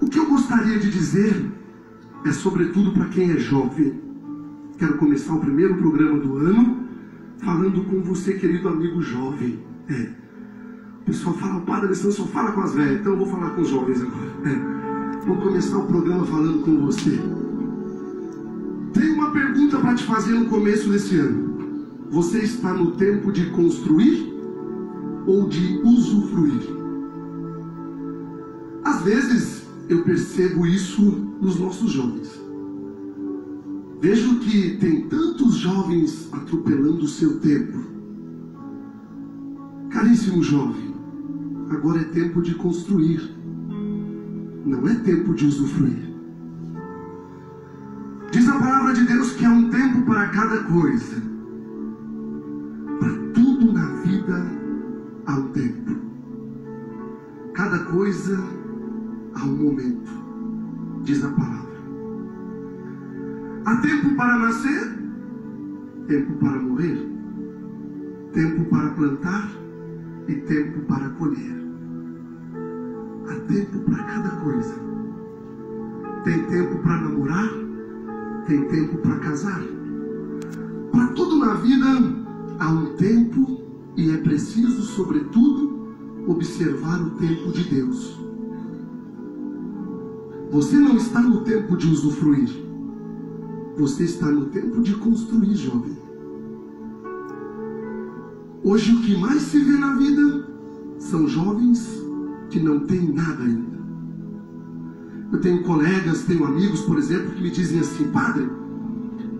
O que eu gostaria de dizer é sobretudo para quem é jovem. Quero começar o primeiro programa do ano falando com você, querido amigo jovem. É. O pessoal fala, o padre Alessandro só fala com as velhas, então eu vou falar com os jovens agora. É. Vou começar o programa falando com você. Tenho uma pergunta para te fazer no começo desse ano. Você está no tempo de construir ou de usufruir? Às vezes eu percebo isso nos nossos jovens. Vejo que tem tantos jovens atropelando o seu tempo. Caríssimo jovem, agora é tempo de construir, não é tempo de usufruir. Diz a palavra de Deus que há um tempo para cada coisa. Para tudo na vida há um tempo. Cada coisa um momento, diz a palavra. Há tempo para nascer, tempo para morrer, tempo para plantar e tempo para colher. Há tempo para cada coisa. Tem tempo para namorar, tem tempo para casar. Para tudo na vida há um tempo e é preciso, sobretudo, observar o tempo de Deus. Você não está no tempo de usufruir. Você está no tempo de construir, jovem. Hoje o que mais se vê na vida são jovens que não têm nada ainda. Eu tenho colegas, tenho amigos, por exemplo, que me dizem assim, padre,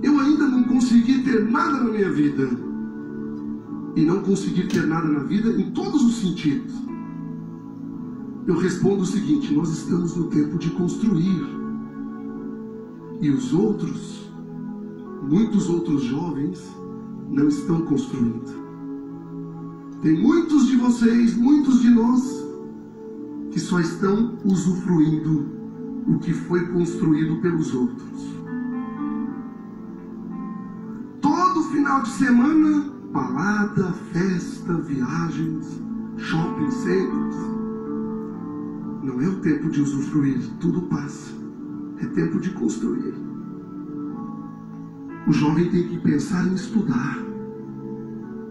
eu ainda não consegui ter nada na minha vida. E não conseguir ter nada na vida em todos os sentidos. Eu respondo o seguinte: nós estamos no tempo de construir. E os outros muitos outros jovens não estão construindo. Tem muitos de vocês, muitos de nós, que só estão usufruindo o que foi construído pelos outros. Todo final de semana, balada, festa, viagens, shopping centers. Não é o tempo de usufruir, tudo passa. É tempo de construir. O jovem tem que pensar em estudar,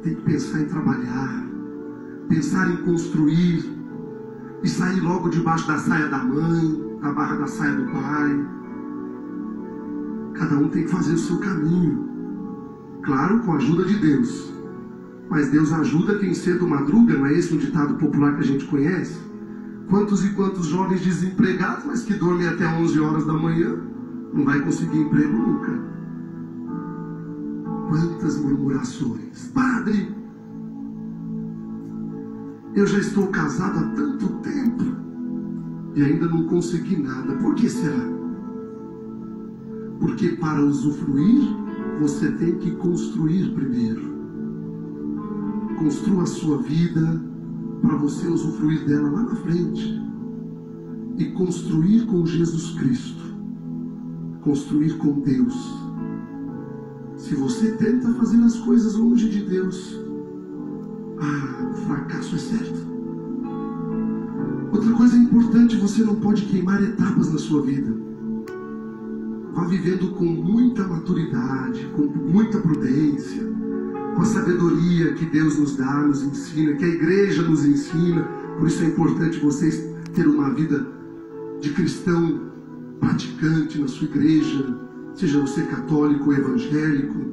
tem que pensar em trabalhar, pensar em construir e sair logo debaixo da saia da mãe, da barra da saia do pai. Cada um tem que fazer o seu caminho, claro, com a ajuda de Deus. Mas Deus ajuda quem cedo madruga, não é esse um ditado popular que a gente conhece? Quantos e quantos jovens desempregados, mas que dormem até 11 horas da manhã, não vai conseguir emprego nunca. Quantas murmurações. Padre, eu já estou casado há tanto tempo e ainda não consegui nada. Por que será? Porque para usufruir, você tem que construir primeiro. Construa a sua vida para você usufruir dela lá na frente. E construir com Jesus Cristo. Construir com Deus se você tenta fazer as coisas longe de Deus, ah, o fracasso é certo. Outra coisa importante, você não pode queimar etapas na sua vida. Vá vivendo com muita maturidade, com muita prudência, com a sabedoria que Deus nos dá, nos ensina, que a igreja nos ensina. Por isso é importante vocês ter uma vida de cristão praticante na sua igreja, seja você católico ou evangélico.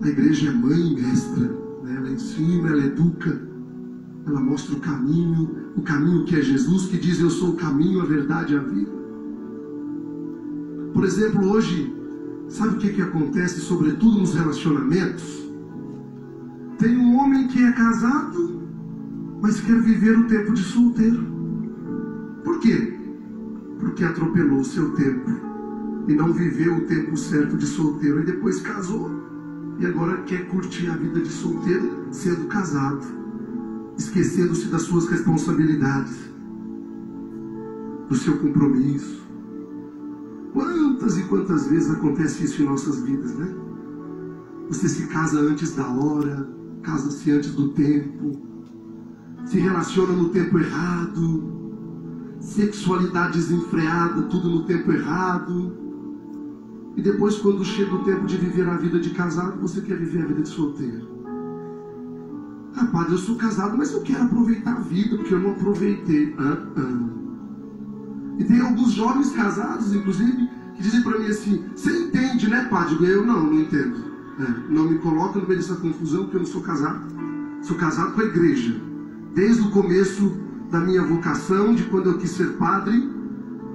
A igreja é mãe mestra, né? ela ensina, ela educa, ela mostra o caminho, o caminho que é Jesus, que diz: Eu sou o caminho, a verdade e a vida. Por exemplo, hoje, sabe o que, que acontece, sobretudo nos relacionamentos? Tem um homem que é casado, mas quer viver o tempo de solteiro. Por quê? Porque atropelou o seu tempo e não viveu o tempo certo de solteiro e depois casou e agora quer curtir a vida de solteiro sendo casado, esquecendo-se das suas responsabilidades, do seu compromisso. Quantas e quantas vezes acontece isso em nossas vidas, né? Você se casa antes da hora, casa-se antes do tempo, se relaciona no tempo errado, sexualidade desenfreada, tudo no tempo errado. E depois, quando chega o tempo de viver a vida de casado, você quer viver a vida de solteiro. Ah, padre, eu sou casado, mas eu quero aproveitar a vida, porque eu não aproveitei. Ah, ah. E tem alguns jovens casados, inclusive, dizem para mim assim: Você entende, né, padre? Eu não, não entendo. É, não me coloca no meio dessa confusão, porque eu não sou casado. Sou casado com a igreja. Desde o começo da minha vocação, de quando eu quis ser padre,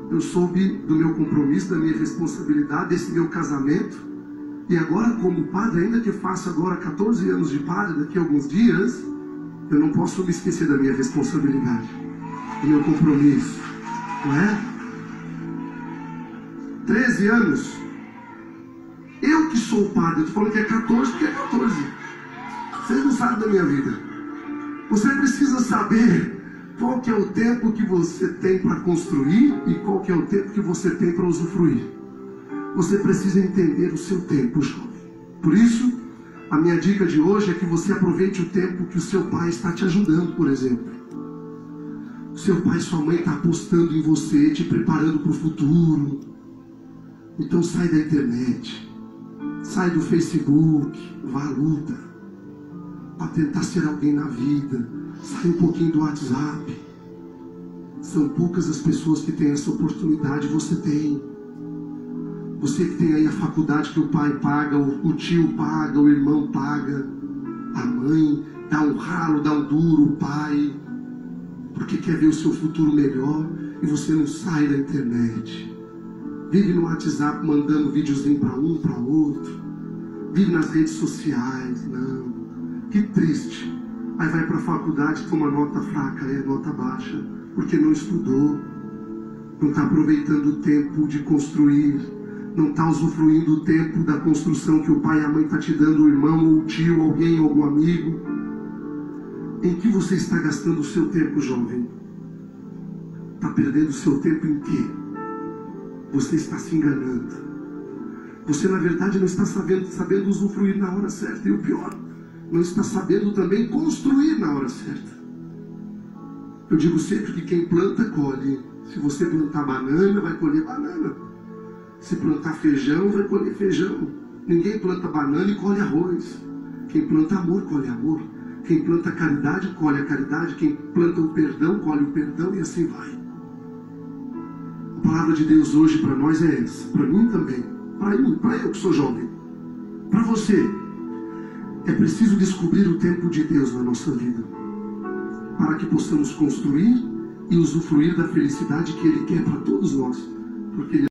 eu soube do meu compromisso, da minha responsabilidade, desse meu casamento. E agora, como padre, ainda que eu faça agora 14 anos de padre, daqui a alguns dias, eu não posso me esquecer da minha responsabilidade, do meu compromisso. Não é? 13 anos. Eu que sou padre, eu estou falando que é 14 porque é 14. Vocês não sabem da minha vida. Você precisa saber qual que é o tempo que você tem para construir e qual que é o tempo que você tem para usufruir. Você precisa entender o seu tempo, jovem. Por isso, a minha dica de hoje é que você aproveite o tempo que o seu pai está te ajudando, por exemplo. O seu pai e sua mãe estão tá apostando em você, te preparando para o futuro. Então sai da internet, sai do Facebook, vá à luta, para tentar ser alguém na vida Sai um pouquinho do WhatsApp. São poucas as pessoas que têm essa oportunidade. Você tem. Você que tem aí a faculdade que o pai paga, o tio paga, o irmão paga, a mãe dá um ralo, dá um duro, o pai, porque quer ver o seu futuro melhor e você não sai da internet. Vive no WhatsApp mandando videozinho para um, para outro. Vive nas redes sociais. Não. Que triste. Aí vai para a faculdade, toma nota fraca, é nota baixa, porque não estudou, não está aproveitando o tempo de construir, não está usufruindo o tempo da construção que o pai e a mãe estão tá te dando, o irmão, ou o tio, alguém, algum amigo. Em que você está gastando o seu tempo, jovem? Está perdendo o seu tempo em quê? Você está se enganando. Você, na verdade, não está sabendo, sabendo usufruir na hora certa. E o pior, não está sabendo também construir na hora certa. Eu digo sempre que quem planta, colhe. Se você plantar banana, vai colher banana. Se plantar feijão, vai colher feijão. Ninguém planta banana e colhe arroz. Quem planta amor, colhe amor. Quem planta caridade, colhe a caridade. Quem planta o perdão, colhe o perdão e assim vai. Palavra de Deus hoje para nós é essa. Para mim também. Para mim, para eu que sou jovem. Para você é preciso descobrir o tempo de Deus na nossa vida, para que possamos construir e usufruir da felicidade que Ele quer para todos nós, porque Ele